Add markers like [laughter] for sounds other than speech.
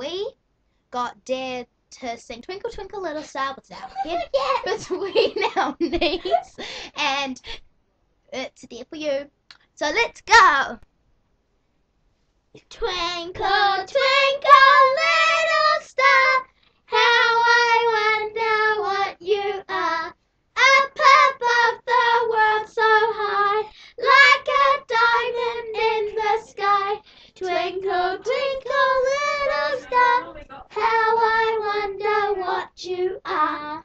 we got Dare to sing Twinkle Twinkle Little Star with our [laughs] head between [laughs] our knees, and it's there for you. So let's go. Twinkle, twinkle, little star, how I wonder what you are. Up above the world so high, like a diamond in the sky. Twinkle, twinkle, you are.